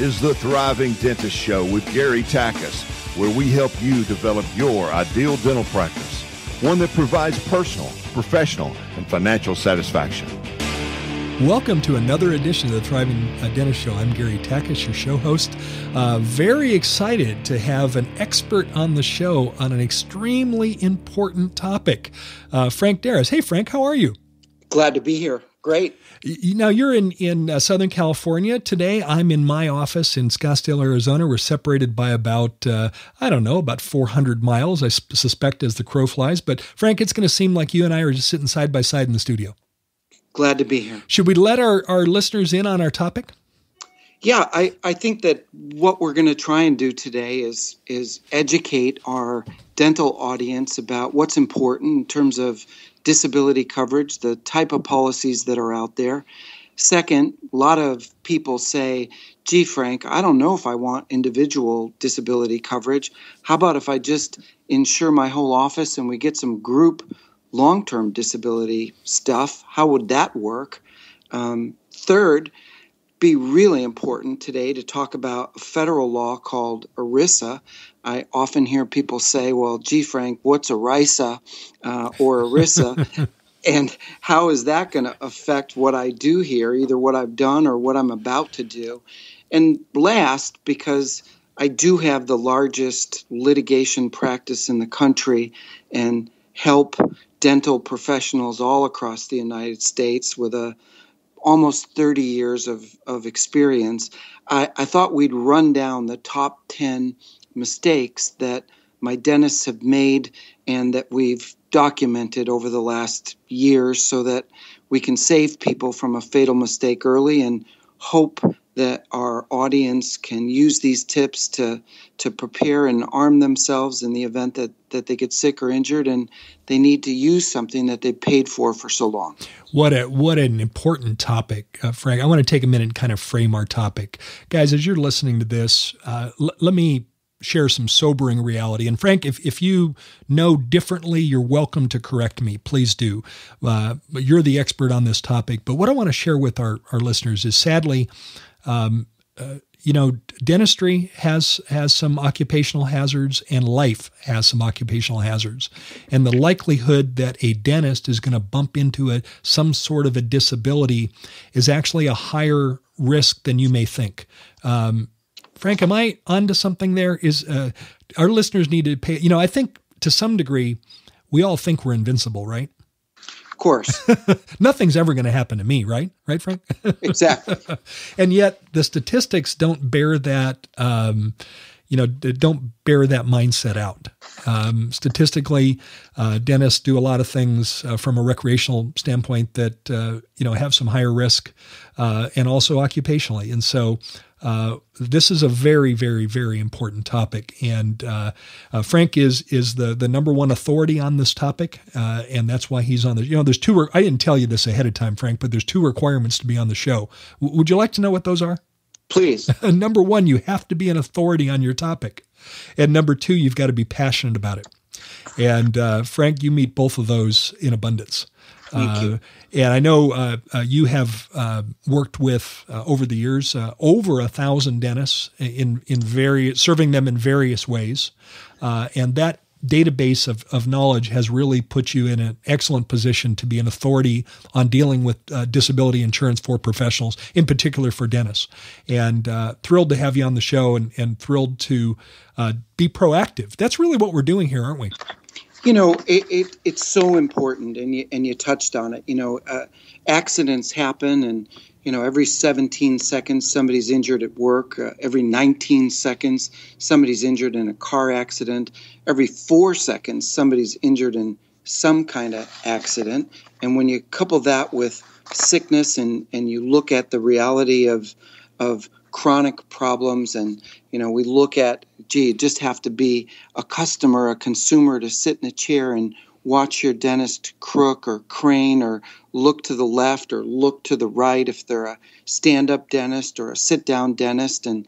is the Thriving Dentist Show with Gary Takacs, where we help you develop your ideal dental practice, one that provides personal, professional, and financial satisfaction. Welcome to another edition of the Thriving uh, Dentist Show. I'm Gary Takacs, your show host. Uh, very excited to have an expert on the show on an extremely important topic. Uh, Frank Darras. Hey, Frank, how are you? Glad to be here. Great. Now you're in in uh, Southern California today. I'm in my office in Scottsdale, Arizona. We're separated by about uh, I don't know about 400 miles. I suspect as the crow flies. But Frank, it's going to seem like you and I are just sitting side by side in the studio. Glad to be here. Should we let our, our listeners in on our topic? Yeah, I, I think that what we're going to try and do today is is educate our dental audience about what's important in terms of disability coverage, the type of policies that are out there. Second, a lot of people say, gee, Frank, I don't know if I want individual disability coverage. How about if I just insure my whole office and we get some group long term disability stuff. How would that work? Um, third, be really important today to talk about federal law called ERISA. I often hear people say, well, gee, Frank, what's ERISA uh, or ERISA? and how is that going to affect what I do here, either what I've done or what I'm about to do? And last, because I do have the largest litigation practice in the country and help dental professionals all across the United States with a almost 30 years of, of experience, I, I thought we'd run down the top 10 mistakes that my dentists have made and that we've documented over the last years so that we can save people from a fatal mistake early and hope that our audience can use these tips to to prepare and arm themselves in the event that that they get sick or injured and they need to use something that they paid for for so long. What a what an important topic, uh, Frank. I want to take a minute and kind of frame our topic, guys. As you're listening to this, uh, l- let me share some sobering reality. And Frank, if, if you know differently, you're welcome to correct me. Please do. Uh, you're the expert on this topic. But what I want to share with our, our listeners is sadly, um, uh, you know, dentistry has has some occupational hazards, and life has some occupational hazards, and the likelihood that a dentist is going to bump into a some sort of a disability is actually a higher risk than you may think. Um, Frank, am I onto something there? Is uh, our listeners need to pay? You know, I think to some degree, we all think we're invincible, right? Of course. Nothing's ever going to happen to me, right? Right, Frank? exactly. and yet the statistics don't bear that. Um, you know, don't bear that mindset out. Um, statistically, uh, dentists do a lot of things uh, from a recreational standpoint that uh, you know have some higher risk, uh, and also occupationally. And so, uh, this is a very, very, very important topic, and uh, Frank is is the the number one authority on this topic, and that's why he's on the. You know, there's two. I didn't tell you this ahead of time, Frank, but there's two requirements to be on the show. W- would you like to know what those are? Please. number one, you have to be an authority on your topic, and number two, you've got to be passionate about it. And uh, Frank, you meet both of those in abundance. Uh, and I know uh, uh, you have uh, worked with uh, over the years uh, over a thousand dentists in in various serving them in various ways, and that database of, of knowledge has really put you in an excellent position to be an authority on dealing with uh, disability insurance for professionals, in particular for dentists. And uh, thrilled to have you on the show, and, and thrilled to uh, be proactive. That's really what we're doing here, aren't we? You know, it, it, it's so important, and you and you touched on it. You know, uh, accidents happen, and you know, every 17 seconds somebody's injured at work. Uh, every 19 seconds somebody's injured in a car accident. Every four seconds somebody's injured in some kind of accident. And when you couple that with sickness, and and you look at the reality of of chronic problems and you know we look at gee you just have to be a customer a consumer to sit in a chair and watch your dentist crook or crane or look to the left or look to the right if they're a stand-up dentist or a sit-down dentist and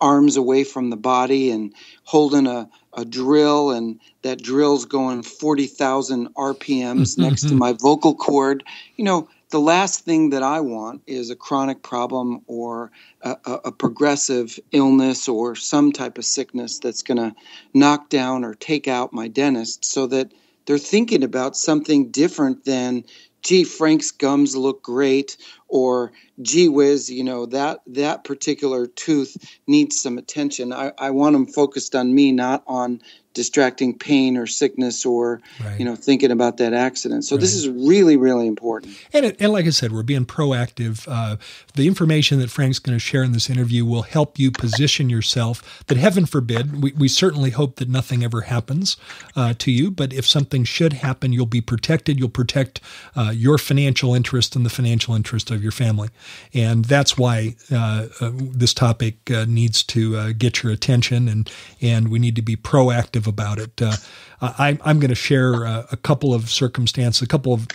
arms away from the body and holding a, a drill and that drill's going 40,000 RPMs mm-hmm, next to mm-hmm. my vocal cord. You know the last thing that I want is a chronic problem or a, a, a progressive illness or some type of sickness that's going to knock down or take out my dentist so that they're thinking about something different than gee frank's gums look great or gee whiz you know that that particular tooth needs some attention. I, I want them focused on me not on distracting pain or sickness or right. you know thinking about that accident. So right. this is really really important. And, it, and like i said we're being proactive. Uh, the information that frank's going to share in this interview will help you position yourself that heaven forbid we, we certainly hope that nothing ever happens uh, to you but if something should happen you'll be protected. You'll protect uh, your financial interest and the financial interest of your family. And that's why uh, uh, this topic uh, needs to get your attention and and we need to be proactive about it. Uh, I, am going to share uh, a couple of circumstances, a couple of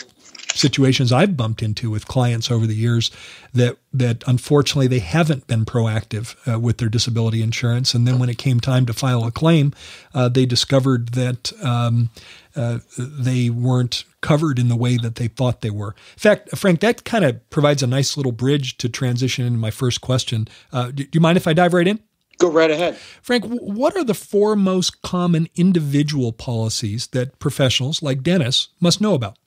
situations I've bumped into with clients over the years that that unfortunately they haven't been proactive uh, with their disability insurance, and then when it came time to file a claim, uh, they discovered that um, uh, they weren't covered in the way that they thought they were. In fact, Frank, that kind of provides a nice little bridge to transition into my first question. Uh, do, do you mind if I dive right in? Go right ahead. Frank, what are the four most common individual policies that professionals like dentists must know about?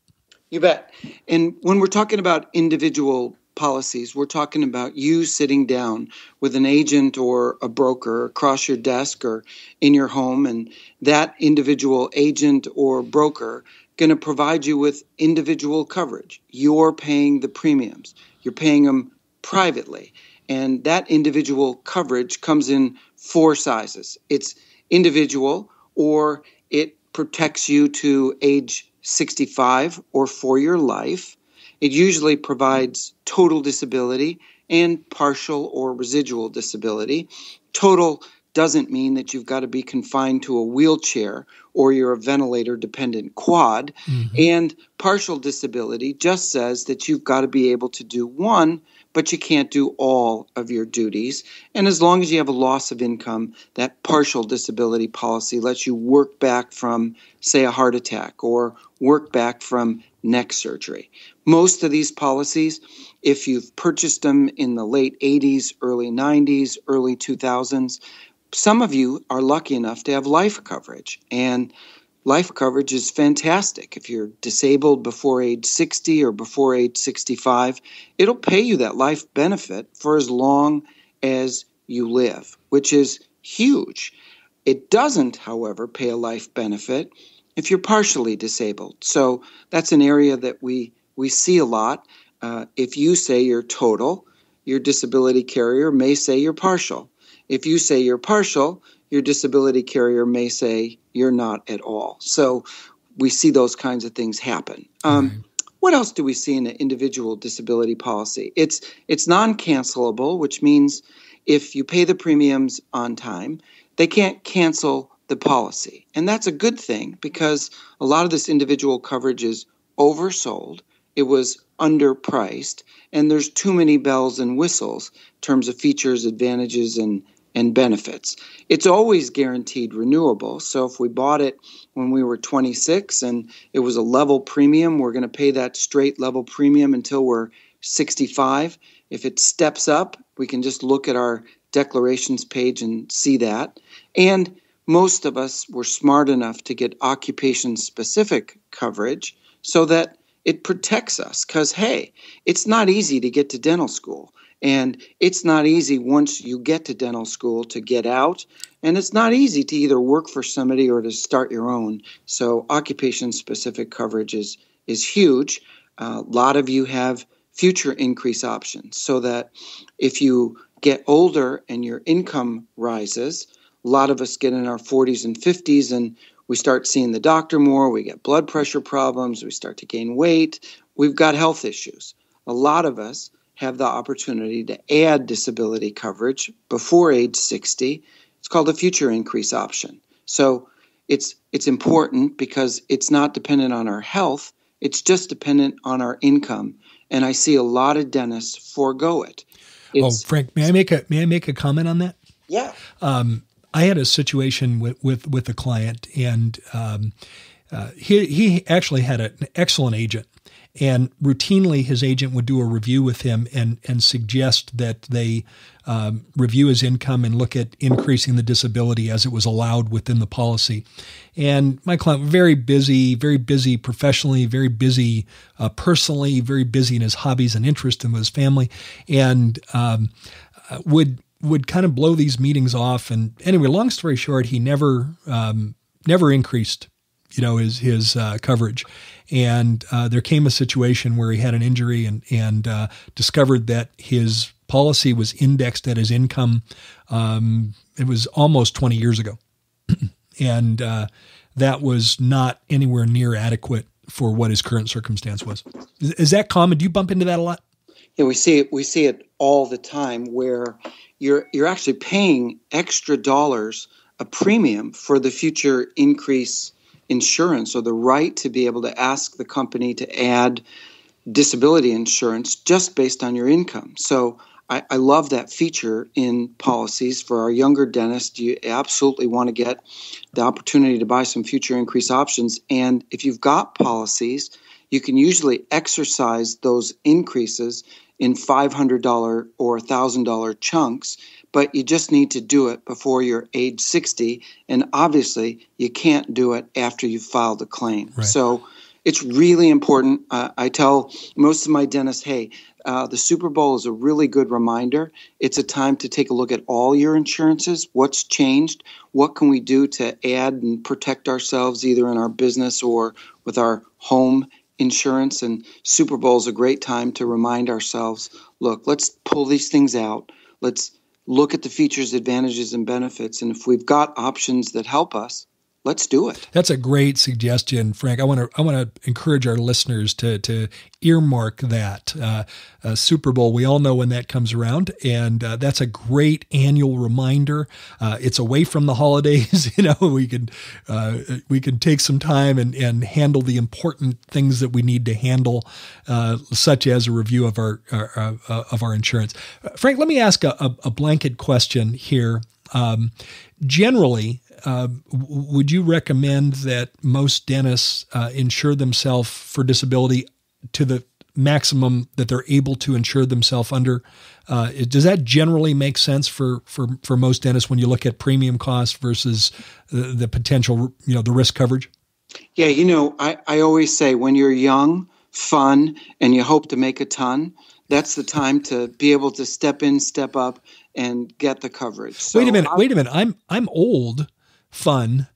You bet. And when we're talking about individual policies, we're talking about you sitting down with an agent or a broker across your desk or in your home, and that individual agent or broker going to provide you with individual coverage. You're paying the premiums. You're paying them privately and that individual coverage comes in four sizes it's individual or it protects you to age 65 or for your life it usually provides total disability and partial or residual disability total doesn't mean that you've got to be confined to a wheelchair or you're a ventilator dependent quad. Mm-hmm. And partial disability just says that you've got to be able to do one but you can't do all of your duties. And as long as you have a loss of income, that partial disability policy lets you work back from, say, a heart attack or work back from neck surgery. Most of these policies, if you've purchased them in the late 80s, early 90s, early 2000s, some of you are lucky enough to have life coverage. And life coverage is fantastic. If you're disabled before age 60 or before age 65, it'll pay you that life benefit for as long as you live, which is huge. It doesn't, however, pay a life benefit if you're partially disabled. So that's an area that we, we see a lot. Uh, if you say you're total, your disability carrier may say you're partial. If you say you're partial, your disability carrier may say you're not at all. So we see those kinds of things happen. Um, right. What else do we see in an individual disability policy? It's it's non-cancelable, which means if you pay the premiums on time, they can't cancel the policy. And that's a good thing because a lot of this individual coverage is oversold. It was underpriced, and there's too many bells and whistles in terms of features, advantages, and and benefits. It's always guaranteed renewable. So if we bought it when we were 26 and it was a level premium, we're going to pay that straight level premium until we're 65. If it steps up, we can just look at our declarations page and see that. And most of us were smart enough to get occupation specific coverage so that it protects us because, hey, it's not easy to get to dental school. And it's not easy once you get to dental school to get out. And it's not easy to either work for somebody or to start your own. So, occupation specific coverage is, is huge. Uh, a lot of you have future increase options so that if you get older and your income rises, a lot of us get in our 40s and 50s and we start seeing the doctor more, we get blood pressure problems, we start to gain weight, we've got health issues. A lot of us have the opportunity to add disability coverage before age 60. It's called a future increase option. So it's it's important because it's not dependent on our health, it's just dependent on our income. And I see a lot of dentists forego it. Oh, it's, oh, Frank, may I make a may I make a comment on that? Yeah. Um, I had a situation with with with a client, and um, uh, he he actually had an excellent agent, and routinely his agent would do a review with him and and suggest that they um, review his income and look at increasing the disability as it was allowed within the policy. And my client very busy, very busy professionally, very busy uh, personally, very busy in his hobbies and interests and with his family, and um, uh, would would kind of blow these meetings off. And anyway, long story short, he never um, never increased, you know, his his uh, coverage. And uh, there came a situation where he had an injury and and uh, discovered that his policy was indexed at his income. Um, it was almost 20 years ago, and uh, that was not anywhere near adequate for what his current circumstance was. Is, is that common? Do you bump into that a lot? Yeah, we see it. We see it all the time where you're you're actually paying extra dollars a premium for the future increase insurance or the right to be able to ask the company to add disability insurance just based on your income. So I, I love that feature in policies for our younger dentists. You absolutely want to get the opportunity to buy some future increase options. And if you've got policies, you can usually exercise those increases in $500 or $1,000 chunks, but you just need to do it before you're age 60. And obviously, you can't do it after you've filed a claim. Right. So it's really important. Uh, I tell most of my dentists, hey, uh, the Super Bowl is a really good reminder. It's a time to take a look at all your insurances. What's changed? What can we do to add and protect ourselves either in our business or with our home insurance and Super Bowl is a great time to remind ourselves look, let's pull these things out. Let's look at the features, advantages, and benefits. And if we've got options that help us, let's do it. That's a great suggestion, Frank. I want to I want to encourage our listeners to to earmark that uh, uh, Super Bowl. We all know when that comes around, and uh, that's a great annual reminder. Uh, it's away from the holidays. you know, we can uh, we can take some time and and handle the important things that we need to handle, uh, such as a review of our, our of our insurance. Frank, let me ask a, a, a blanket question here. Um, generally, uh, would you recommend that most dentists uh, insure themselves for disability to the maximum that they're able to insure themselves under? Uh, does that generally make sense for, for, for most dentists when you look at premium cost versus the, the potential, you know, the risk coverage? Yeah, you know, I, I always say when you're young, fun, and you hope to make a ton, that's the time to be able to step in, step up, and get the coverage. So wait a minute, i wait a minute. I'm I'm old fun.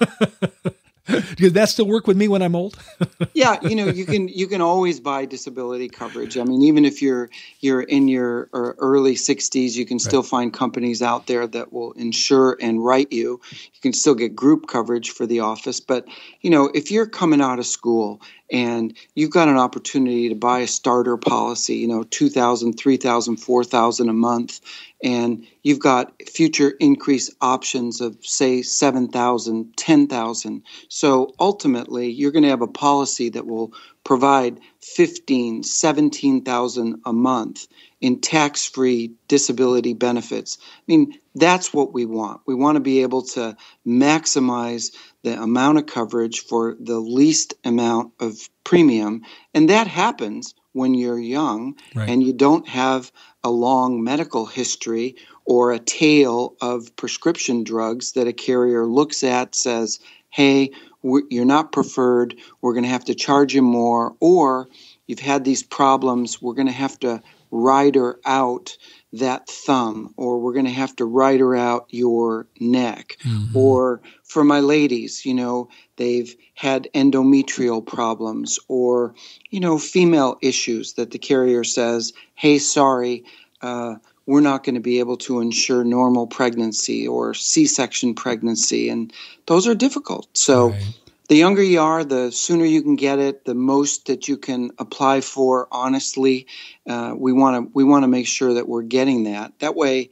Does that still work with me when I'm old? yeah, you know, you can you can always buy disability coverage. I mean, even if you're you're in your uh, early 60s, you can still right. find companies out there that will insure and write you. You can still get group coverage for the office, but you know, if you're coming out of school and you've got an opportunity to buy a starter policy, you know, 2000, 3000, 4000 a month. And you've got future increase options of say 7000 10000 so ultimately you're going to have a policy that will provide 15 17000 a month in tax-free disability benefits. I mean that's what we want. We want to be able to maximize the amount of coverage for the least amount of premium. And that happens when you're young right. and you don't have a long medical history or a tail of prescription drugs that a carrier looks at, says, hey, you're not preferred, we're going to have to charge you more, or you've had these problems, we're going to have to rider out that thumb, or we're going to have to rider out your neck. Mm-hmm. Or for my ladies, you know, they've had endometrial problems or, you know, female issues that the carrier says, hey, sorry, uh, we're not going to be able to ensure normal pregnancy or C section pregnancy. And those are difficult. So, right the younger you are, the sooner you can get it, the most that you can apply for honestly. Uh, we want to we want to make sure that we're getting that. That way,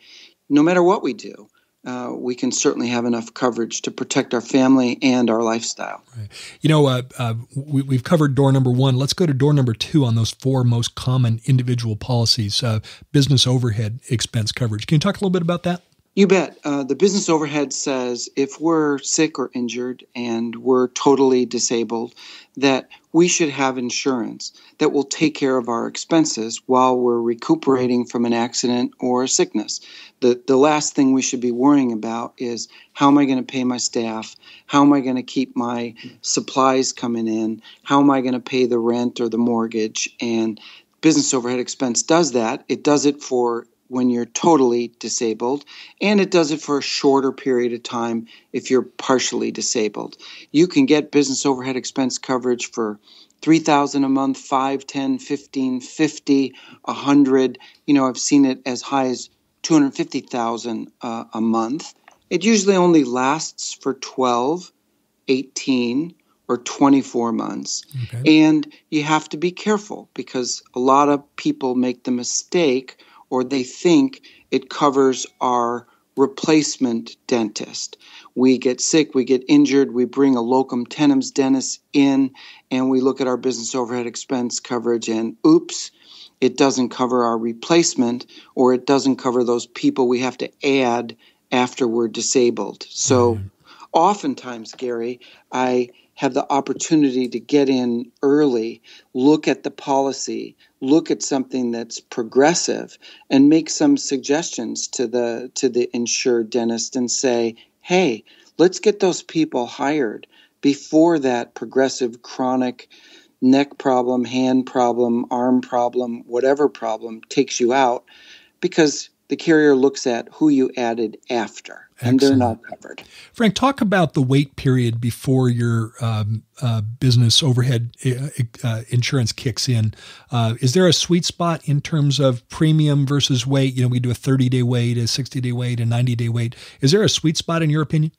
no matter what we do, uh, we can certainly have enough coverage to protect our family and our lifestyle. Right. You know, uh, uh we, have covered door number one. Let's go to door number two on those four most common individual policies: uh, business overhead expense coverage. Can you talk a little bit about that? You bet. Uh, the business overhead says if we're sick or injured and we're totally disabled, that we should have insurance that will take care of our expenses while we're recuperating from an accident or a sickness. The, the last thing we should be worrying about is how am I going to pay my staff? How am I going to keep my supplies coming in? How am I going to pay the rent or the mortgage? And business overhead expense does that. It does it for when you're totally disabled, and it does it for a shorter period of time if you're partially disabled. You can get business overhead expense coverage for 3000 a month, 5, 10, 15, 50, 100. You know, I've seen it as high as 250,000 uh, a month. It usually only lasts for 12, 18, or 24 months. Okay. And you have to be careful because a lot of people make the mistake or they think it covers our replacement dentist. We get sick, we get injured, we bring a locum tenens dentist in, and we look at our business overhead expense coverage, and oops, it doesn't cover our replacement, or it doesn't cover those people we have to add after we're disabled. So, mm-hmm. oftentimes, Gary, I have the opportunity to get in early, look at the policy, look at something that's progressive, and make some suggestions to the to the insured dentist and say, "Hey, let's get those people hired before that progressive chronic neck problem, hand problem, arm problem, whatever problem takes you out because the carrier looks at who you added after and they're not covered. Frank, talk about the wait period before your um, uh, business overhead uh, uh, insurance kicks in. Uh, is there a sweet spot in terms of premium versus wait? You know, we do a 30 day wait, a 60 day wait, a 90 day wait. Is there a sweet spot in your opinion?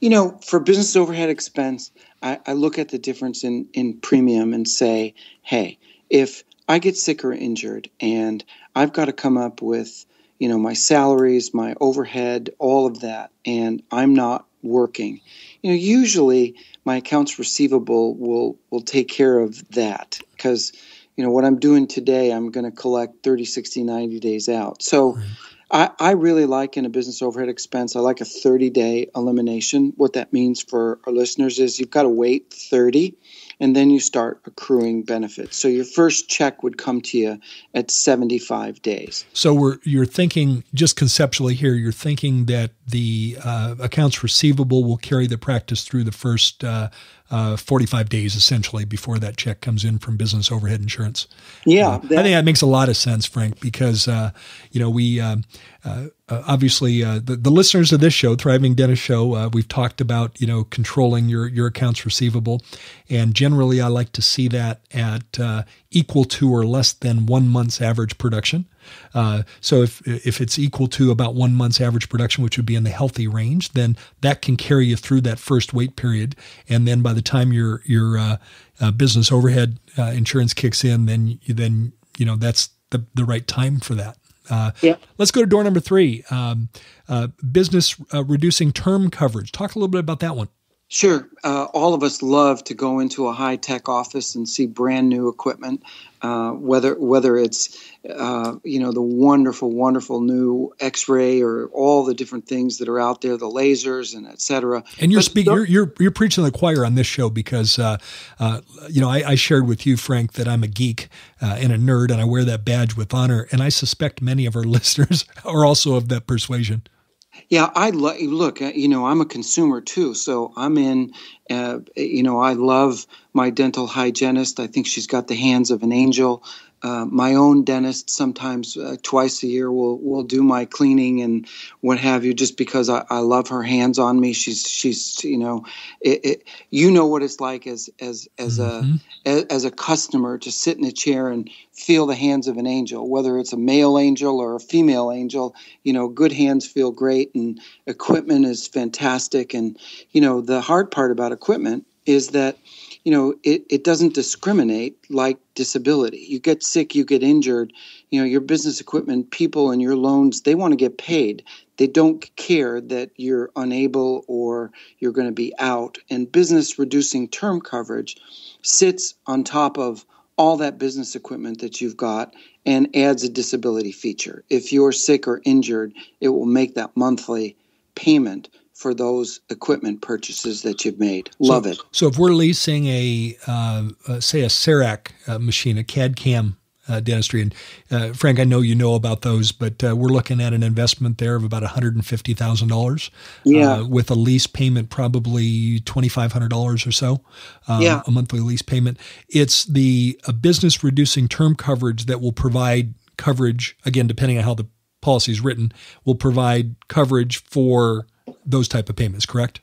You know, for business overhead expense, I, I look at the difference in, in premium and say, hey, if I get sick or injured and I've got to come up with you know my salaries my overhead all of that and i'm not working. You know usually my accounts receivable will will take care of that because you know what i'm doing today i'm going to collect 30 60 90 days out. So right. I, I really like in a business overhead expense i like a 30 day elimination. What that means for our listeners is you've got to wait 30 and then you start accruing benefits. So your first check would come to you at 75 days. So we're you're thinking just conceptually here. You're thinking that the uh, accounts receivable will carry the practice through the first uh, uh, 45 days essentially before that check comes in from business overhead insurance. Yeah, uh, I think that makes a lot of sense, Frank, because uh, you know we um, uh, uh, obviously uh, the, the listeners of this show, Thriving Dentist Show, we've talked about you know controlling your your accounts receivable, and generally I like to see that at equal to or less than one month's average production. Uh, so if if it's equal to about one month's average production, which would be in the healthy range, then that can carry you through that first wait period, and then by the time your your uh, uh, business overhead uh, insurance kicks in, then then you know that's the the right time for that. Uh, yeah. Let's go to door number three. Um, uh, business reducing term coverage. Talk a little bit about that one. Sure. Uh, all of us love to go into a high tech office and see brand new equipment, uh, whether whether it's uh, you know the wonderful, wonderful new X ray or all the different things that are out there, the lasers and et cetera. And you're speaking, you're, you're, you're preaching the choir on this show because uh, uh, you know I, I, shared with you, Frank, that I'm a geek uh, and a nerd, and I wear that badge with honor. And I suspect many of our listeners are also of that persuasion. Yeah, I lo- look. Uh, you know, I'm a consumer too, so I'm in. Uh, you know, I love my dental hygienist. I think she's got the hands of an angel. Uh, my own dentist sometimes uh, twice a year will will do my cleaning and what have you just because I, I love her hands on me. She's she's you know it, it, you know what it's like as as as mm-hmm. a as, as, a customer to sit in a chair and feel the hands of an angel whether it's a male angel or a female angel. You know good hands feel great and equipment is fantastic. And you know the hard part about equipment is that you know, it, it doesn't discriminate like disability. You get sick, you get injured, you know, your business equipment, people and your loans, they want to get paid. They don't care that you're unable or you're going to be out. And business reducing term coverage sits on top of all that business equipment that you've got and adds a disability feature. If you're sick or injured, it will make that monthly payment for those equipment purchases that you've made. Love so, it. So if we're leasing a, uh, uh, say, a CEREC uh, machine, a CAD CAM uh, dentistry. And uh, Frank, I know you know about those, but uh, we're looking at an investment there of about $150,000. Yeah. Uh, with a lease payment, probably $2,500 or so. Um, yeah. A monthly lease payment. It's the business reducing term coverage that will provide coverage, again, depending on how the policy is written, will provide coverage for those type of payments, correct?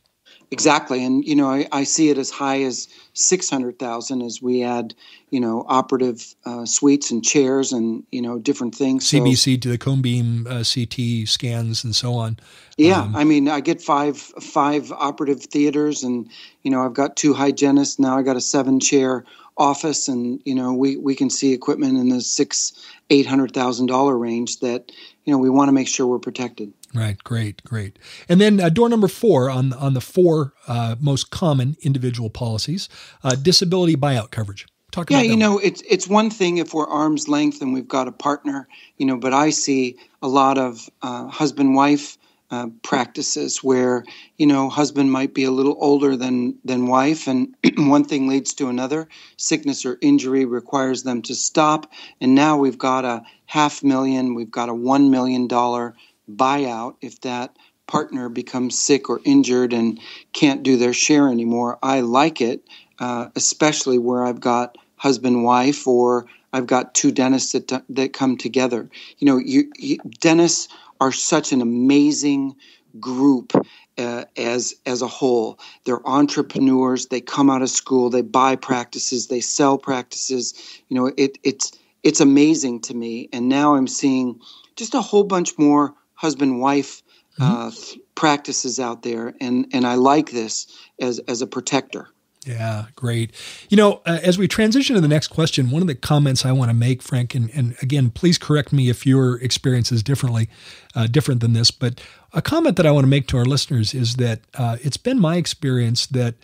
Exactly, and you know I, I see it as high as six hundred thousand as we add you know operative uh, suites and chairs and you know different things. CBC so, to the cone beam uh, CT scans and so on. Yeah, um, I mean I get five five operative theaters and you know I've got two hygienists now. I got a seven chair office and you know we we can see equipment in the six eight hundred thousand dollar range that you know we want to make sure we're protected. Right, great, great. And then uh, door number four on on the four uh, most common individual policies, uh, disability buyout coverage. Talk about yeah, you know, one. it's it's one thing if we're arm's length and we've got a partner, you know, but I see a lot of uh, husband wife uh, practices where you know husband might be a little older than than wife and one thing leads to another sickness or injury requires them to stop and now we've got a half million we've got a one million dollar buyout if that partner becomes sick or injured and can't do their share anymore. I like it, uh, especially where I've got husband wife or I've got two dentists that that come together. You know, you, you, dentists are such an amazing group uh, as as a whole. They're entrepreneurs. They come out of school. They buy practices. They sell practices. You know, it it's it's amazing to me. And now I'm seeing just a whole bunch more husband wife mm-hmm. uh, practices out there, and and I like this as as a protector. Yeah, great. You know, uh, as we transition to the next question, one of the comments I want to make, Frank, and, and again, please correct me if your experience is differently uh, different than this, but a comment that I want to make to our listeners is that uh, it's been my experience that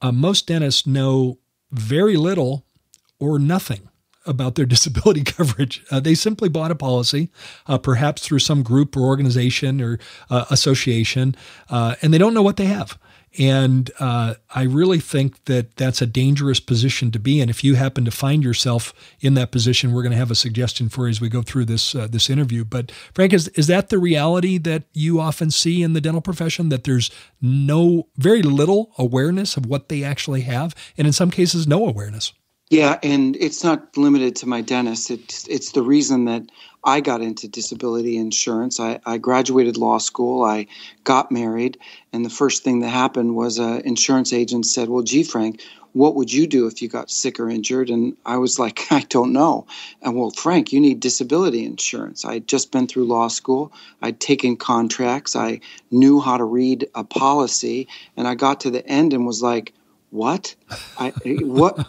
uh, most dentists know very little or nothing about their disability coverage. Uh, they simply bought a policy, uh, perhaps through some group or organization or uh, association, uh, and they don't know what they have. And uh, I really think that that's a dangerous position to be in. If you happen to find yourself in that position, we're going to have a suggestion for you as we go through this uh, this interview. But Frank, is is that the reality that you often see in the dental profession? That there's no, very little awareness of what they actually have, and in some cases, no awareness. Yeah, and it's not limited to my dentist. It's it's the reason that I got into disability insurance. I, I graduated law school. I got married, and the first thing that happened was an insurance agent said, "Well, gee, Frank, what would you do if you got sick or injured?" And I was like, "I don't know." And well, Frank, you need disability insurance. I had just been through law school. I'd taken contracts. I knew how to read a policy, and I got to the end and was like, "What? I what?"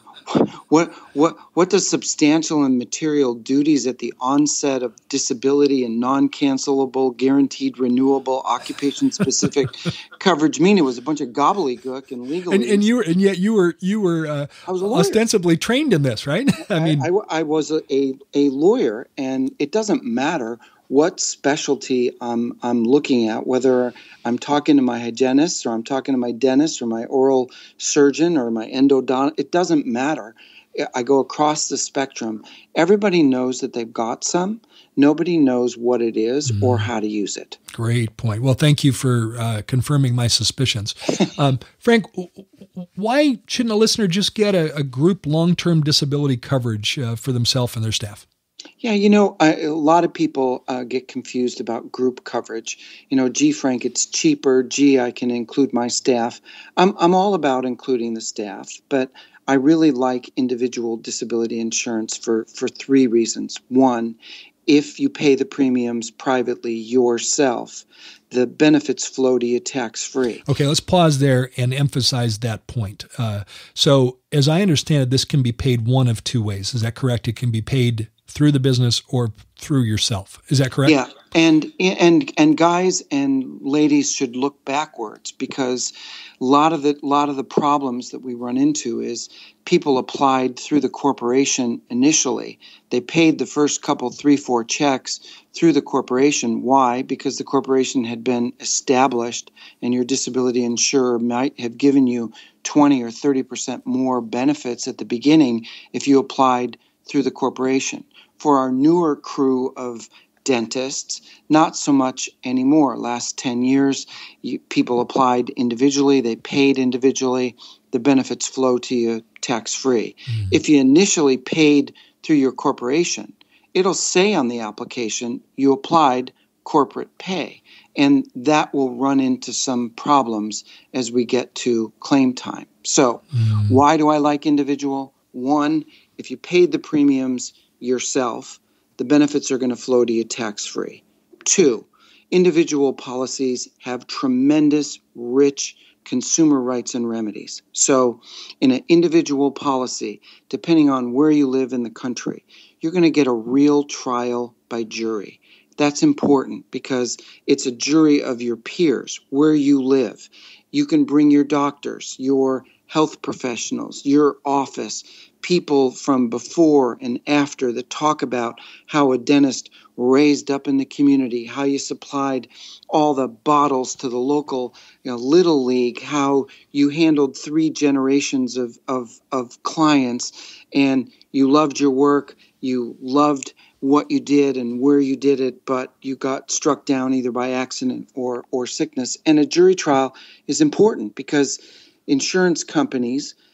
What what what does substantial and material duties at the onset of disability and non-cancelable guaranteed renewable occupation specific coverage mean? It was a bunch of gobbledygook and legal and, and, you were and yet you were you were uh, I was ostensibly trained in this right? I mean I, I, I was a, a lawyer and it doesn't matter what specialty I'm, I'm looking at, whether I'm talking to my hygienist or I'm talking to my dentist or my oral surgeon or my endodontist, it doesn't matter. I go across the spectrum. Everybody knows that they've got some. Nobody knows what it is mm. or how to use it. Great point. Well, thank you for uh, confirming my suspicions. um, Frank, why shouldn't a listener just get a, a group long term disability coverage uh, for themselves and their staff? Yeah, you know, a lot of people uh, get confused about group coverage. You know, gee, Frank, it's cheaper. Gee, I can include my staff. I'm, I'm all about including the staff, but I really like individual disability insurance for, for three reasons. One, if you pay the premiums privately yourself, the benefits flow to you tax free. Okay, let's pause there and emphasize that point. Uh, so, as I understand it, this can be paid one of two ways. Is that correct? It can be paid through the business or through yourself. Is that correct? Yeah, and and and guys and ladies should look backwards because a lot of the lot of the problems that we run into is people applied through the corporation initially. They paid the first couple three four checks through the corporation. Why? Because the corporation had been established and your disability insurer might have given you 20 or 30% more benefits at the beginning if you applied through the corporation for our newer crew of dentists, not so much anymore. Last 10 years, you, people applied individually, they paid individually, the benefits flow to you tax free. Mm-hmm. If you initially paid through your corporation, it'll say on the application you applied corporate pay. And that will run into some problems as we get to claim time. So, mm-hmm. why do I like individual? One, if you paid the premiums yourself, the benefits are going to flow to you tax free. Two, individual policies have tremendous, rich consumer rights and remedies. So, in an individual policy, depending on where you live in the country, you're going to get a real trial by jury. That's important because it's a jury of your peers, where you live. You can bring your doctors, your health professionals, your office, people from before and after that talk about how a dentist raised up in the community, how you supplied all the bottles to the local you know, little league, how you handled three generations of, of, of clients, and you loved your work, you loved what you did and where you did it, but you got struck down either by accident or, or sickness. And a jury trial is important because insurance companies –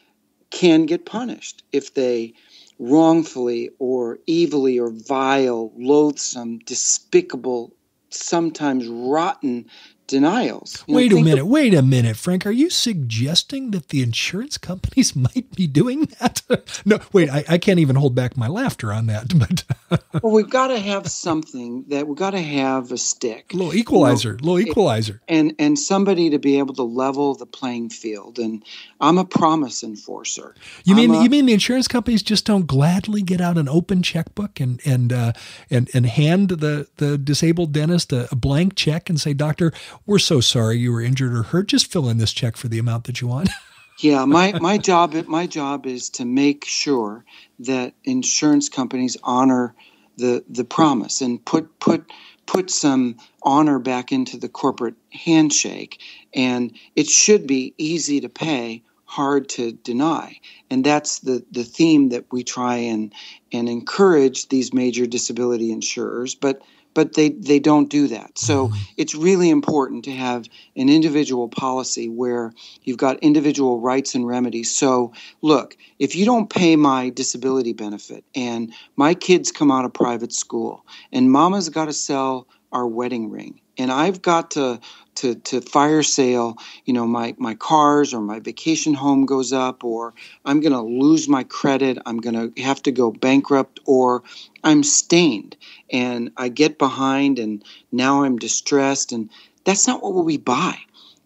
can get punished if they wrongfully or evilly or vile, loathsome, despicable, sometimes rotten denials. You wait know, a minute, of, wait a minute, Frank. Are you suggesting that the insurance companies might be doing that? no, wait, I, I, can't even hold back my laughter on that. But well, we've got to have something that we've got to have a stick, a little equalizer, you know, little equalizer, and and somebody to be able to level the playing field. And I'm a promise enforcer. You mean a, you mean the insurance companies just don't gladly get out an open checkbook and and uh, and and hand the the disabled dentist a, a blank check and say, Doctor, we're so sorry you were injured or hurt. Just fill in this check for the amount that you want. yeah, my, my job my job is to make sure that insurance companies honor the the promise and put put put some honor back into the corporate handshake. And it should be easy to pay, hard to deny. And that's the, the theme that we try and and encourage these major disability insurers. But but they, they don't do that. So mm-hmm. it's really important to have an individual policy where you've got individual rights and remedies. So, look, if you don't pay my disability benefit and my kids come out of private school and mama's got to sell our wedding ring and I've got to to to fire sale, you know, my my cars or my vacation home goes up or I'm going to lose my credit, I'm going to have to go bankrupt or I'm stained and I get behind and now I'm distressed and that's not what we buy.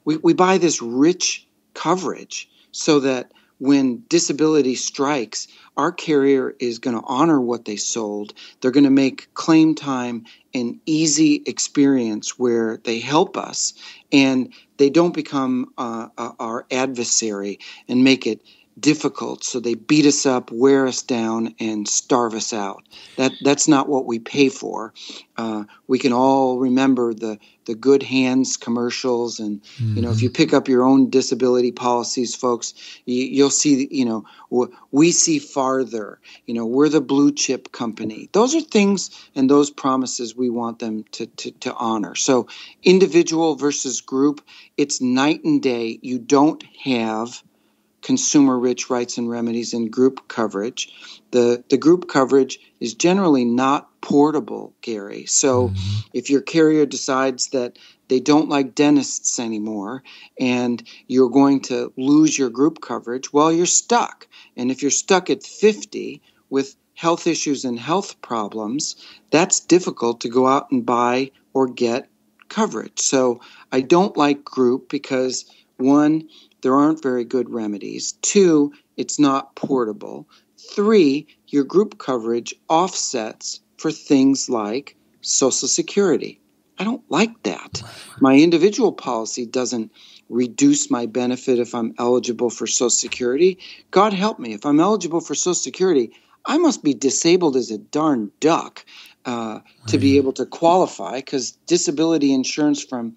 We we buy this rich coverage so that when disability strikes, our carrier is going to honor what they sold. They're going to make claim time an easy experience where they help us and they don't become uh, uh our adversary and make it difficult. So they beat us up, wear us down, and starve us out. That that's not what we pay for. Uh, we can all remember the the good hands commercials, and mm-hmm. you know if you pick up your own disability policies, folks, you, will see you know we see farther. You know we're the blue chip company. Those are things and those promises we want them to to, to honor. So individual versus group, it's night and day. You don't have consumer rich rights and remedies in group coverage. The, the group coverage is generally not portable, Gary. So mm-hmm. if your carrier decides that they don't like dentists anymore and you're going to lose your group coverage, well, you're stuck. And if you're stuck at 50 with health issues and health problems, that's difficult to go out and buy or get coverage. So I don't like group because one, there aren't very good remedies. Two, it's not portable. Three, your group coverage offsets for things like Social Security. I don't like that. My individual policy doesn't reduce my benefit if I'm eligible for Social Security. God help me. If I'm eligible for Social Security, I must be disabled as a darn duck uh, to be able to qualify because disability insurance from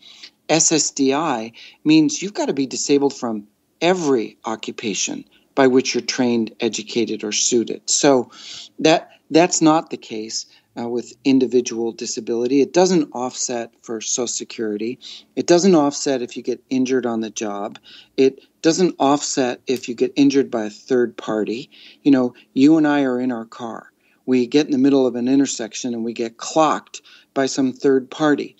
SSDI means you've got to be disabled from every occupation by which you're trained, educated, or suited. So that that's not the case uh, with individual disability. It doesn't offset for Social Security. It doesn't offset if you get injured on the job. It doesn't offset if you get injured by a third party. You know, you and I are in our car. We get in the middle of an intersection and we get clocked by some third party.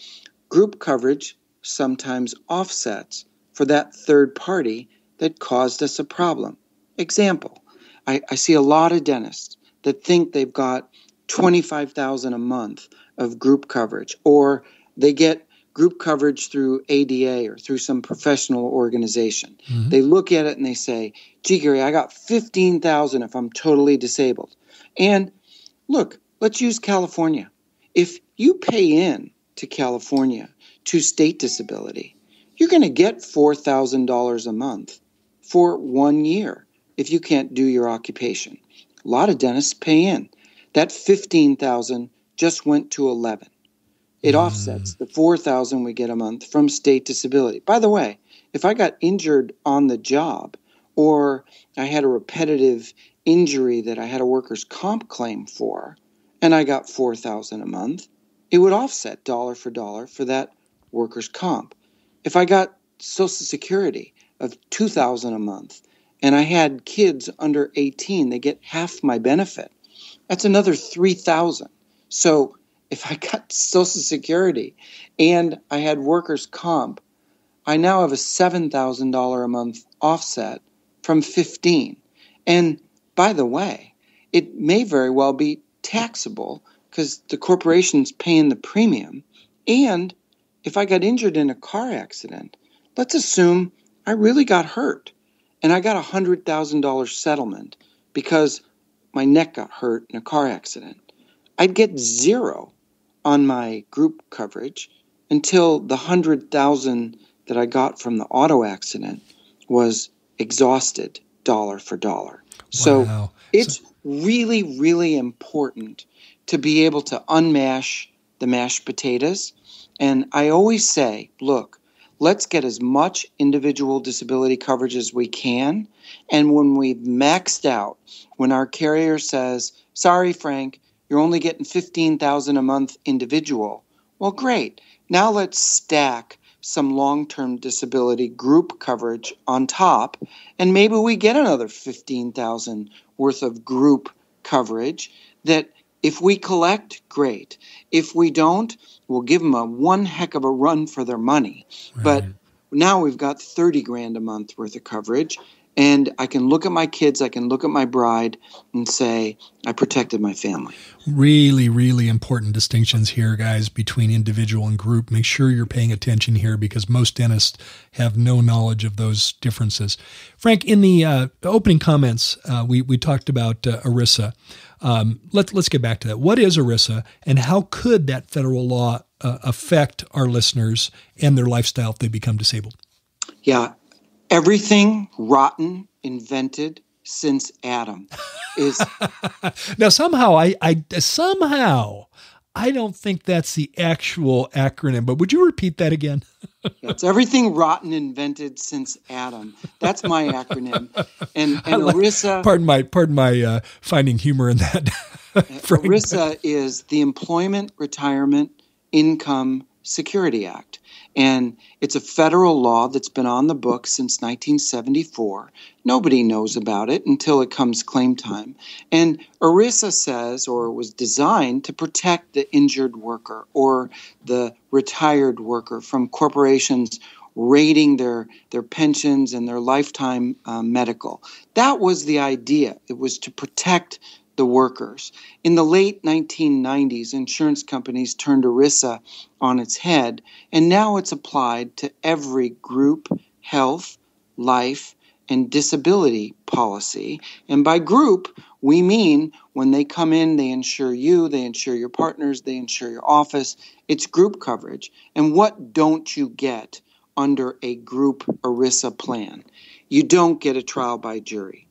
Group coverage sometimes offsets for that third party that caused us a problem. Example, I, I see a lot of dentists that think they've got 25,000 a month of group coverage or they get group coverage through ADA or through some professional organization. Mm-hmm. They look at it and they say, "Gee, Gary, I got 15,000 if I'm totally disabled." And look, let's use California. If you pay in to California to state disability, you're going to get $4,000 a month for 1 year if you can't do your occupation. A lot of dentists pay in. That 15,000 just went to 11. It mm. offsets the 4,000 we get a month from state disability. By the way, if I got injured on the job or I had a repetitive injury that I had a workers comp claim for and I got 4,000 a month, it would offset dollar for dollar for that workers comp. If I got social security of 2,000 a month and I had kids under 18, they get half my benefit. That's another 3000 So if I got Social Security and I had workers' comp, I now have a $7,000 a month offset from 15. And by the way, it may very well be taxable because the corporation's paying the premium. And if I got injured in a car accident, let's assume I really got hurt and I got a $100,000 settlement because my neck got hurt in a car accident, I'd get zero on my group coverage until the hundred thousand that I got from the auto accident was exhausted dollar for dollar. Wow. So it's so- really, really important to be able to unmash the mashed potatoes. And I always say, look, let's get as much individual disability coverage as we can. And when we've maxed out, when our carrier says, sorry, Frank, you're only getting 15,000 a month individual. Well, great. Now let's stack some long-term disability group coverage on top and maybe we get another 15,000 worth of group coverage that if we collect, great. If we don't, we'll give them a one heck of a run for their money. Right. But now we've got 30 grand a month worth of coverage. And I can look at my kids, I can look at my bride and say, I protected my family. Really, really important distinctions here, guys, between individual and group. Make sure you're paying attention here because most dentists have no knowledge of those differences. Frank, in the uh, opening comments, uh, we, we talked about uh, ERISA. Um, let, let's get back to that. What is ERISA and how could that federal law uh, affect our listeners and their lifestyle if they become disabled? Yeah, everything rotten invented since Adam is. now, somehow, I, I somehow I don't think that's the actual acronym, but would you repeat that again? it's everything rotten invented since Adam. That's my acronym. And, and like, ERISA. Pardon my pardon my uh, finding humor in that. ERISA is the Employment Retirement Income Security Act. And it's a federal law that's been on the books since 1974. Nobody knows about it until it comes claim time. And ERISA says, or was designed to protect the injured worker or the retired worker from corporations raiding their, their pensions and their lifetime uh, medical. That was the idea. It was to protect the workers. In the late 1990s, insurance companies turned ERISA on its head, and now it's applied to every group, health, life, and disability policy. And by group, we mean when they come in, they insure you, they insure your partners, they insure your office. It's group coverage. And what don't you get under a group ERISA plan? You don't get a trial by jury.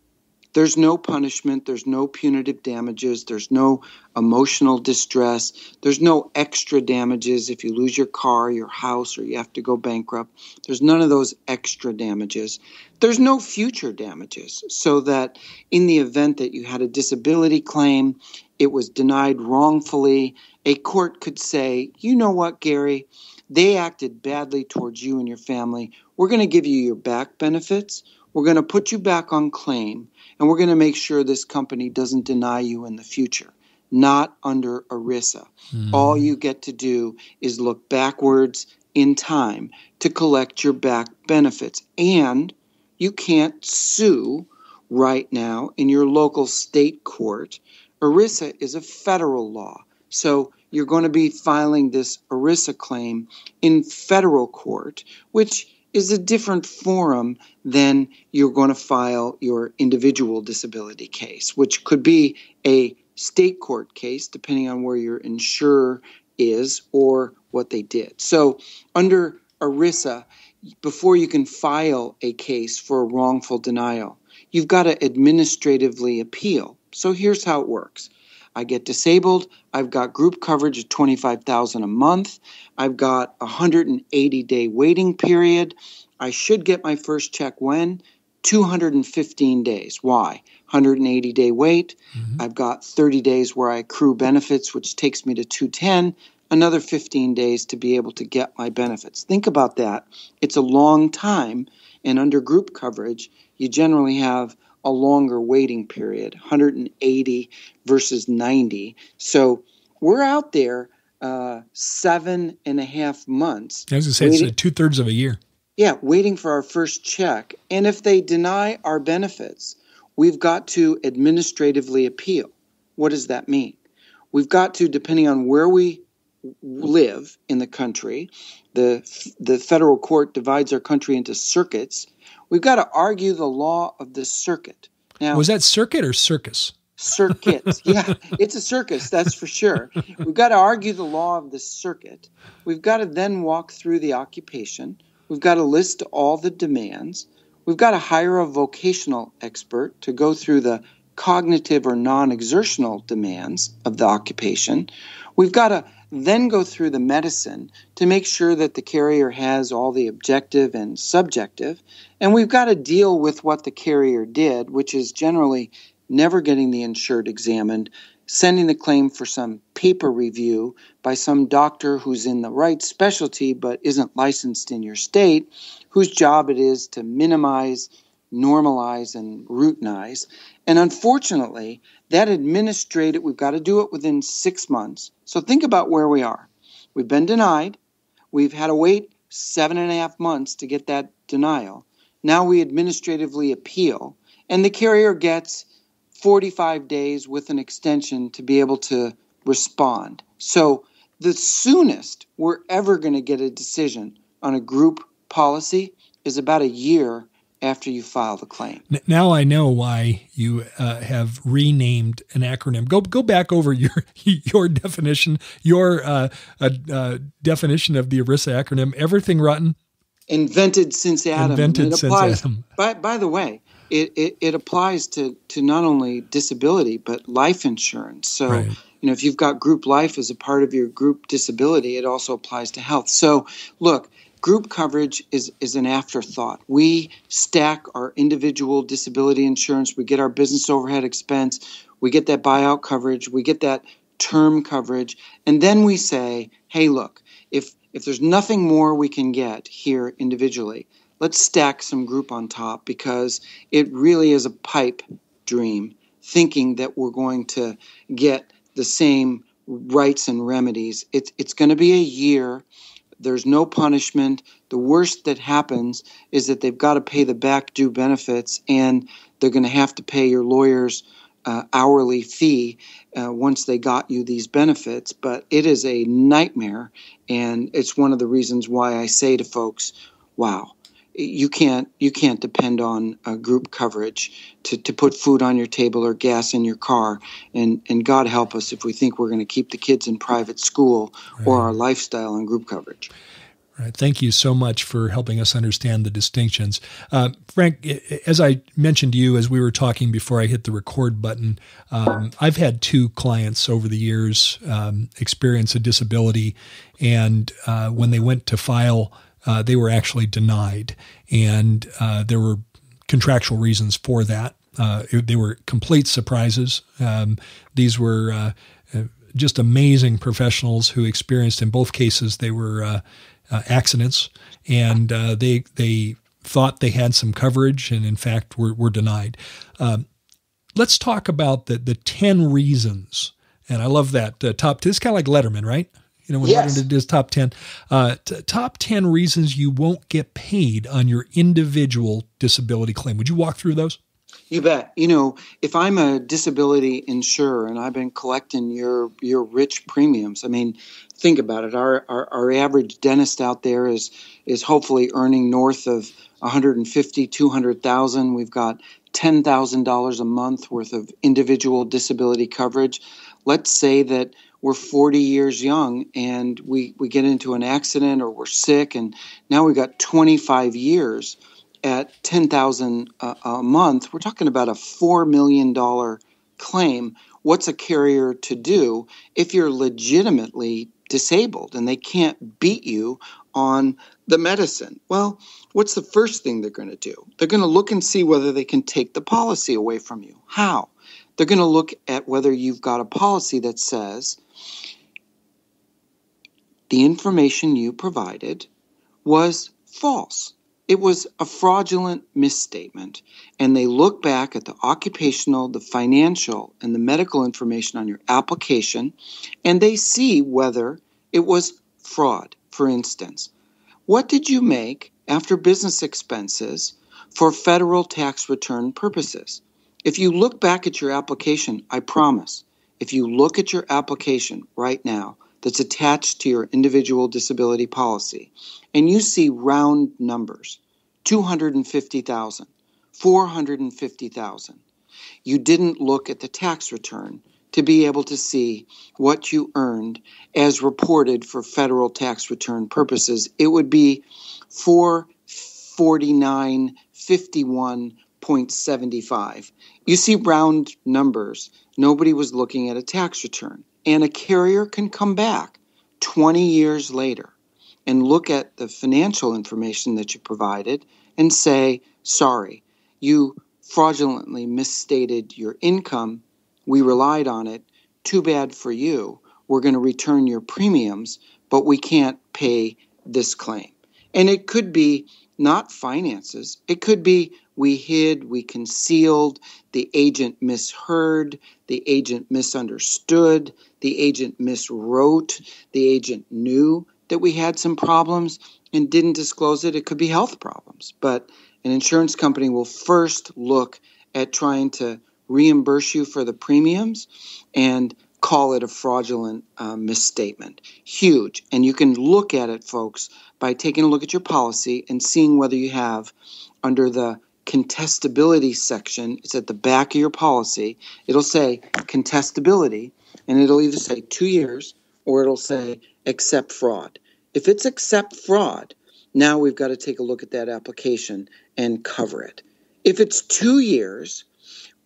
There's no punishment, there's no punitive damages, there's no emotional distress, there's no extra damages if you lose your car, your house, or you have to go bankrupt. There's none of those extra damages. There's no future damages, so that in the event that you had a disability claim, it was denied wrongfully, a court could say, you know what, Gary? They acted badly towards you and your family. We're going to give you your back benefits. We're going to put you back on claim and we're going to make sure this company doesn't deny you in the future. Not under ERISA. Mm. All you get to do is look backwards in time to collect your back benefits. And you can't sue right now in your local state court. ERISA is a federal law. So you're going to be filing this ERISA claim in federal court, which is a different forum than you're going to file your individual disability case, which could be a state court case, depending on where your insurer is or what they did. So, under ERISA, before you can file a case for a wrongful denial, you've got to administratively appeal. So, here's how it works I get disabled. I've got group coverage of 25,000 a month. I've got a 180 day waiting period. I should get my first check when 215 days. Why? 180 day wait. Mm-hmm. I've got 30 days where I accrue benefits, which takes me to 210. Another 15 days to be able to get my benefits. Think about that. It's a long time. And under group coverage, you generally have a longer waiting period 180 versus 90 so we're out there uh, seven and a half months i was going to say it's two-thirds of a year. Yeah waiting for our first check. And if they deny our benefits we've got to administratively appeal. What does that mean? We've got to depending on where we live in the country the the federal court divides our country into circuits We've got to argue the law of the circuit. Now, was that circuit or circus? Circuit. yeah, it's a circus, that's for sure. We've got to argue the law of the circuit. We've got to then walk through the occupation. We've got to list all the demands. We've got to hire a vocational expert to go through the cognitive or non exertional demands of the occupation. We've got to then go through the medicine to make sure that the carrier has all the objective and subjective. And we've got to deal with what the carrier did, which is generally never getting the insured examined, sending the claim for some paper review by some doctor who's in the right specialty but isn't licensed in your state, whose job it is to minimize, normalize, and routinize. And unfortunately, that administrative, we've got to do it within six months. So think about where we are. We've been denied. We've had to wait seven and a half months to get that denial. Now we administratively appeal, and the carrier gets 45 days with an extension to be able to respond. So the soonest we're ever going to get a decision on a group policy is about a year after you file the claim. Now I know why you uh, have renamed an acronym. Go go back over your your definition, your uh, uh, uh definition of the ERISA acronym. Everything rotten. Invented since Adam. Invented since Adam. By, by the way, it, it, it, applies to, to not only disability but life insurance. So right. you know if you've got group life as a part of your group disability, it also applies to health. So look group coverage is, is an afterthought. We stack our individual disability insurance, we get our business overhead expense, we get that buyout coverage, we get that term coverage, and then we say, hey, look, if if there's nothing more we can get here individually, let's stack some group on top because it really is a pipe dream thinking that we're going to get the same rights and remedies. It's, it's going to be a year there's no punishment. The worst that happens is that they've got to pay the back due benefits and they're going to have to pay your lawyer's uh, hourly fee uh, once they got you these benefits. But it is a nightmare. And it's one of the reasons why I say to folks, wow, you can't you can't depend on a group coverage to, to put food on your table or gas in your car and and God help us if we think we're going to keep the kids in private school right. or our lifestyle on group coverage. Right. Thank you so much for helping us understand the distinctions. Uh, Frank, as I mentioned to you as we were talking before I hit the record button, um, I've had two clients over the years um, experience a disability, and uh, when they went to file, uh, they were actually denied. And uh, there were contractual reasons for that. Uh, they were complete surprises. Um, these were uh, just amazing professionals who experienced, in both cases, they were uh, accidents, and uh, they they thought they had some coverage, and in fact were, were denied. Um, let's talk about the the ten reasons, and I love that uh, top. This kind of like Letterman, right? You know, when yes. Did his top ten, uh, t- top ten reasons you won't get paid on your individual disability claim. Would you walk through those? You bet. You know, if I'm a disability insurer and I've been collecting your your rich premiums, I mean, think about it. Our, our our, average dentist out there is is hopefully earning north of 150, 200,000. We've got $10,000 a month worth of individual disability coverage. Let's say that we're 40 years young and we, we get into an accident or we're sick and now we've got 25 years at 10,000 a month, we're talking about a $4 million claim. What's a carrier to do if you're legitimately disabled and they can't beat you on the medicine? Well, what's the first thing they're going to do? They're going to look and see whether they can take the policy away from you. How? They're going to look at whether you've got a policy that says the information you provided was false it was a fraudulent misstatement, and they look back at the occupational, the financial, and the medical information on your application, and they see whether it was fraud. For instance, what did you make after business expenses for federal tax return purposes? If you look back at your application, I promise, if you look at your application right now that's attached to your individual disability policy, and you see round numbers 250,000, 450,000. You didn't look at the tax return to be able to see what you earned as reported for federal tax return purposes. It would be 449.51.75. You see round numbers. Nobody was looking at a tax return. And a carrier can come back 20 years later and look at the financial information that you provided and say, sorry, you fraudulently misstated your income. We relied on it. Too bad for you. We're going to return your premiums, but we can't pay this claim. And it could be not finances, it could be we hid, we concealed, the agent misheard, the agent misunderstood, the agent miswrote, the agent knew that we had some problems and didn't disclose it, it could be health problems. But an insurance company will first look at trying to reimburse you for the premiums and call it a fraudulent uh, misstatement. Huge. And you can look at it, folks, by taking a look at your policy and seeing whether you have under the contestability section, it's at the back of your policy, it'll say contestability, and it'll either say two years or it'll say accept fraud. If it's accept fraud, now we've got to take a look at that application and cover it. If it's two years,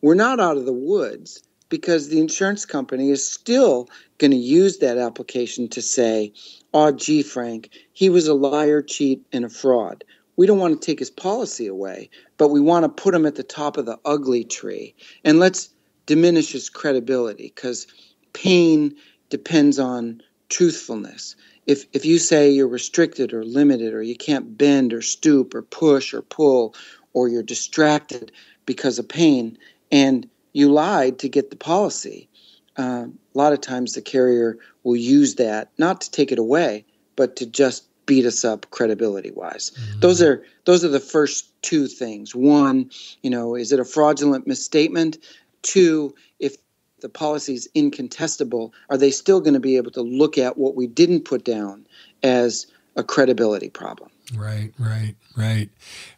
we're not out of the woods because the insurance company is still going to use that application to say, oh, gee, Frank, he was a liar, cheat, and a fraud. We don't want to take his policy away, but we want to put him at the top of the ugly tree. And let's diminish his credibility because pain depends on truthfulness if if you say you're restricted or limited or you can't bend or stoop or push or pull or you're distracted because of pain and you lied to get the policy uh, a lot of times the carrier will use that not to take it away but to just beat us up credibility wise mm-hmm. those are those are the first two things one you know is it a fraudulent misstatement two if the policy is incontestable, are they still going to be able to look at what we didn't put down as a credibility problem? Right, right, right.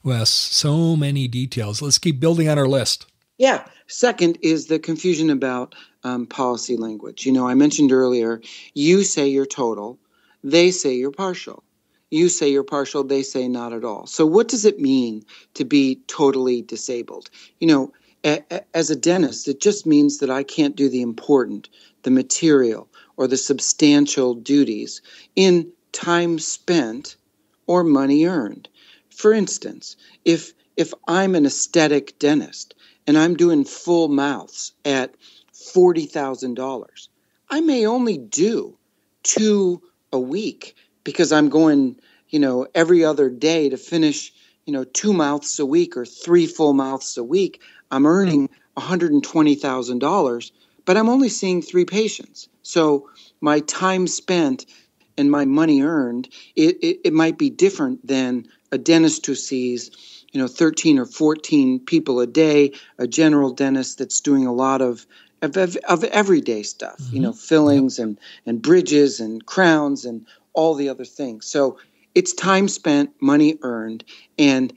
Well, so many details. Let's keep building on our list. Yeah. Second is the confusion about um, policy language. You know, I mentioned earlier, you say you're total, they say you're partial. You say you're partial, they say not at all. So, what does it mean to be totally disabled? You know, a- a- as a dentist, it just means that I can't do the important, the material, or the substantial duties in time spent or money earned. For instance, if if I'm an aesthetic dentist and I'm doing full mouths at $40,000, I may only do two a week because I'm going, you know, every other day to finish, you know, two mouths a week or three full mouths a week. I'm earning $120,000, but I'm only seeing three patients. So my time spent and my money earned, it, it, it might be different than a dentist who sees, you know, 13 or 14 people a day, a general dentist that's doing a lot of of, of, everyday stuff, mm-hmm. you know, fillings and and bridges and crowns and all the other things. So it's time spent, money earned, and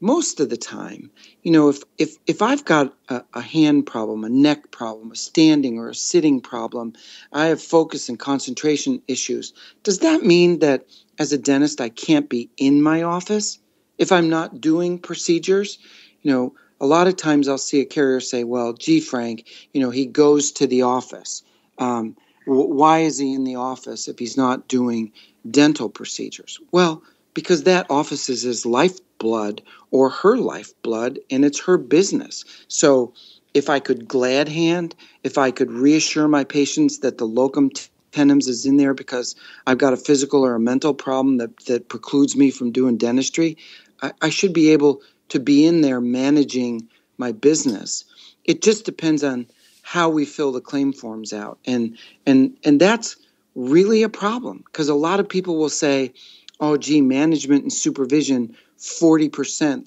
most of the time, you know, if if if I've got a, a, hand problem, a neck problem, a standing or a sitting problem, I have focus and concentration issues. Does that mean that as a dentist I can't be in my office if I'm not doing procedures? You know, a lot of times I'll see a carrier say, "Well, gee, Frank, you know, he goes to the office. Um, why is he in the office if he's not doing dental procedures?" Well, because that office is his lifeblood or her lifeblood, and it's her business. So if I could glad hand, if I could reassure my patients that the locum tenens is in there because I've got a physical or a mental problem that, that precludes me from doing dentistry, I, I should be able to be in there managing my business. It just depends on how we fill the claim forms out. And and and that's really a problem because a lot of people will say, oh gee, management and supervision 40%,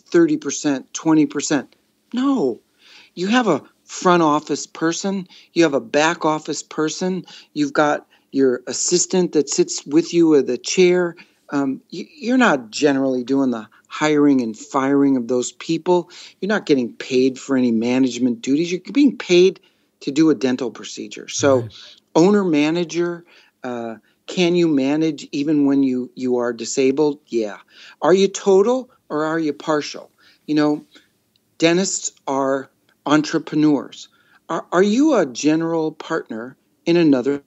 30%, 20%. No. You have a front office person, you have a back office person, you've got your assistant that sits with you with a chair. Um, you, are not generally doing the hiring and firing of those people. You're not getting paid for any management duties. You're being paid to do a dental procedure. So, right. owner manager, uh, can you manage even when you you are disabled? Yeah. Are you total or are you partial? You know, dentists are entrepreneurs. Are, are you a general partner in another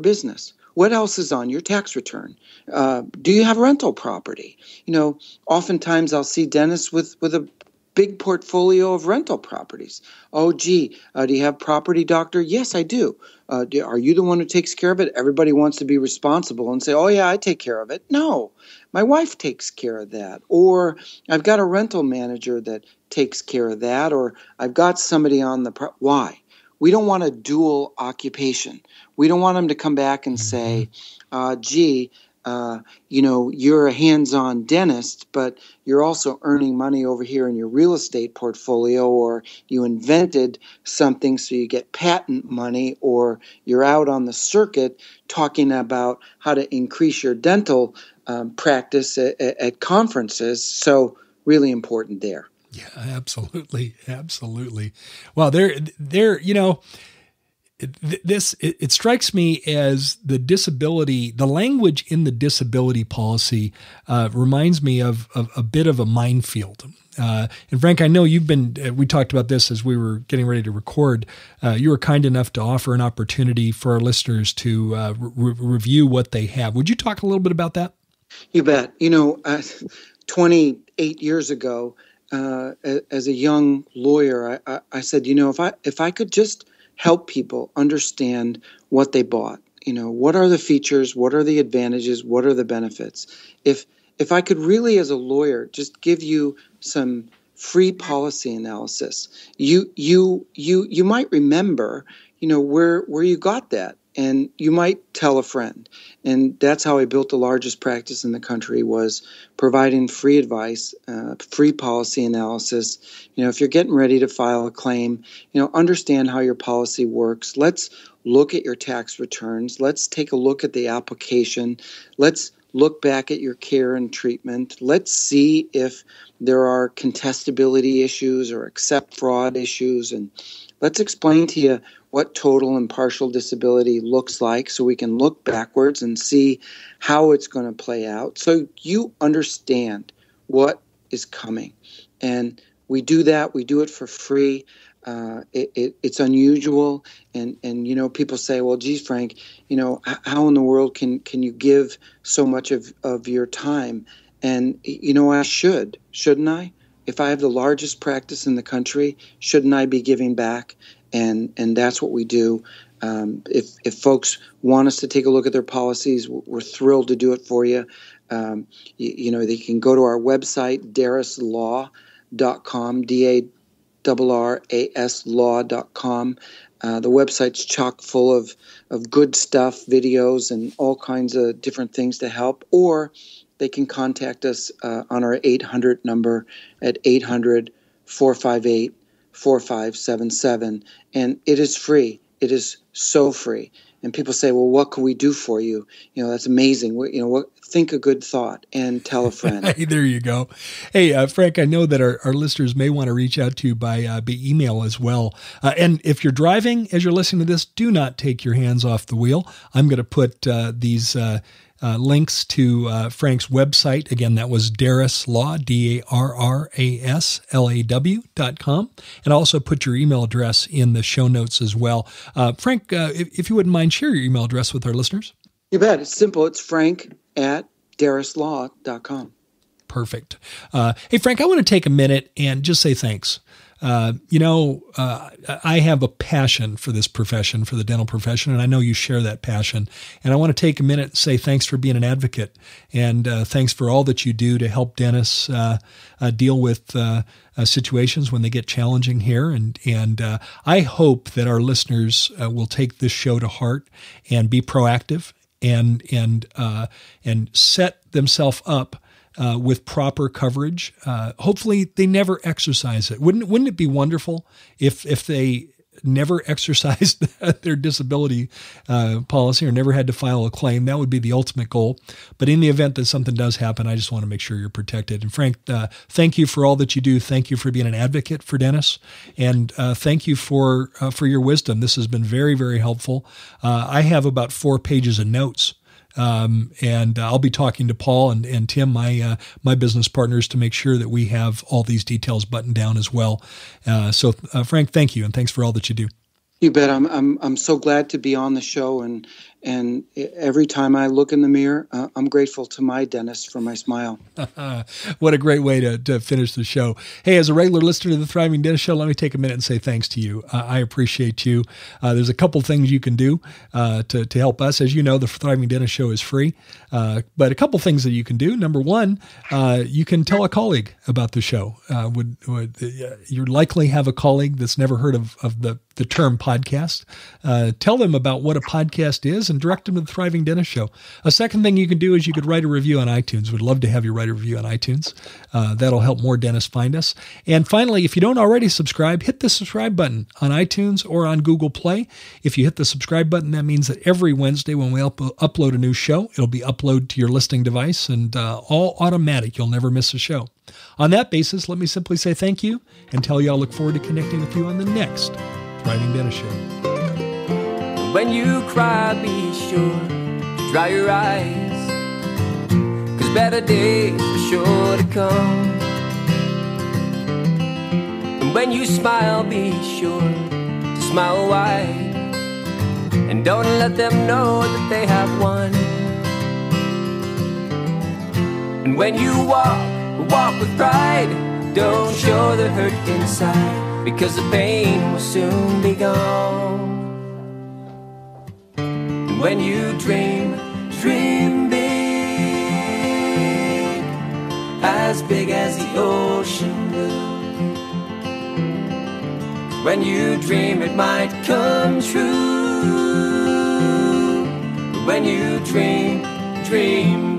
business? What else is on your tax return? Uh, do you have rental property? You know, oftentimes I'll see dentists with with a big portfolio of rental properties. Oh, gee, uh, do you have property, doctor? Yes, I do. Uh, do. Are you the one who takes care of it? Everybody wants to be responsible and say, oh, yeah, I take care of it. No, my wife takes care of that. Or I've got a rental manager that takes care of that. Or I've got somebody on the. Pro- Why? We don't want a dual occupation. We don't want them to come back and say, uh, gee, uh, you know, you're a hands on dentist, but you're also earning money over here in your real estate portfolio, or you invented something so you get patent money, or you're out on the circuit talking about how to increase your dental um, practice at, at conferences. So, really important there. Yeah, absolutely. Absolutely. Well, there, there, you know, this it, it, strikes me as the disability the language in the disability policy uh, reminds me of, of, a bit of a minefield uh, and frank i know you've been uh, we talked about this as we were getting ready to record uh, you were kind enough to offer an opportunity for our listeners to uh, re- review what they have would you talk a little bit about that you bet you know uh, 28 years ago Uh, as a young lawyer I, I, I said you know if i if i could just help people understand what they bought. You know, what are the features? What are the advantages? What are the benefits? If if I could really, as a lawyer, just give you some free policy analysis, you you you you might remember, you know, where where you got that and you might tell a friend. And that's how i built the largest practice in the country was providing free advice uh, free policy analysis. You know if you're getting ready to file a claim you know understand how your policy works. Let's look at your tax returns. Let's take a look at the application. Let's look back at your care and treatment. Let's see if there are contestability issues or accept fraud issues. And let's explain to you what total and partial disability looks like so we can look backwards and see how it's going to play out so you understand what is coming. And we do that, we do it for free. Uh, it, it, it's unusual, and and you know people say, well, geez, Frank, you know how in the world can can you give so much of of your time? And you know I should, shouldn't I? If I have the largest practice in the country, shouldn't I be giving back? And and that's what we do. Um, if if folks want us to take a look at their policies, we're thrilled to do it for you. Um, you, you, know, they can go to our website, darraslaw.com, D A R R A S law.com. Uh, the website's chock full of, of good stuff, videos, and all kinds of different things to help. Or they can contact us uh, on our 800 number at 800 458 4577. And it is free. It is so free and people say, "Well, what can we do for you?" You know, that's amazing. You know, what, think a good thought and tell a friend. hey, there you go. Hey, uh, Frank, I know that our, our listeners may want to reach out to you by uh, by email as well. Uh, and if you're driving as you're listening to this, do not take your hands off the wheel. I'm going to put uh, these uh, links to uh, Frank's website. Again, that was Darras Law, D A R R A S L A W dot com. And also put your email address in the show notes as well. Uh, Frank, uh, if, if, you wouldn't mind, share your email address with our listeners. You bet. It's simple. It's frank at darraslaw.com. Perfect. Uh, hey, Frank, I want to take a minute and just say thanks. Uh, you know, uh, I have a passion for this profession, for the dental profession, and I know you share that passion. And I want to take a minute and say thanks for being an advocate, and uh, thanks for all that you do to help dentists uh, uh, deal with situations when they get challenging here. And and I hope that our listeners will take this show to heart and be proactive and and and set themselves up uh, with proper coverage. Uh, hopefully, they never exercise it. Wouldn't Wouldn't it be wonderful if if they never exercised their disability uh, policy or never had to file a claim? That would be the ultimate goal. But in the event that something does happen, I just want to make sure you're protected. And Frank, uh, thank you for all that you do. Thank you for being an advocate for dentists, and uh, thank you for uh, for your wisdom. This has been very very helpful. I have about four pages of notes um, and I'll be talking to Paul and, and Tim, my uh, my business partners, to make sure that we have all these details buttoned down as well. Uh, so, uh, Frank, thank you, and thanks for all that you do. You bet. I'm I'm I'm so glad to be on the show, and and every time I look in the mirror, uh, I'm grateful to my dentist for my smile. what a great way to, to finish the show. Hey, as a regular listener to the Thriving Dentist Show, let me take a minute and say thanks to you. Uh, I appreciate you. Uh, there's a couple things you can do uh, to, to help us. As you know, the Thriving Dentist Show is free, uh, but a couple things that you can do. Number one, uh, you can tell a colleague about the show. would, would you likely have a colleague that's never heard of, of the, the term podcast. tell them about what a podcast is and direct them to the Thriving Dentist Show. A second thing you can do is you could write a review on iTunes. We'd love to have you write a review on iTunes. Uh, that'll help more dentists find us. And finally, if you don't already subscribe, hit the subscribe button on iTunes or on Google Play. If you hit the subscribe button, that means that every Wednesday when we up- upload a new show, it'll be uploaded to your listening device and uh, all automatic. You'll never miss a show. On that basis, let me simply say thank you and tell you I'll look forward to connecting with you on the next Thriving Dentist Show. When you cry, be sure to dry your eyes. Cause better days are sure to come. And when you smile, be sure to smile wide. And don't let them know that they have won. And when you walk, walk with pride. Don't show the hurt inside, because the pain will soon be gone when you dream, dream big, as big as the ocean blue. When you dream, it might come true. When you dream, dream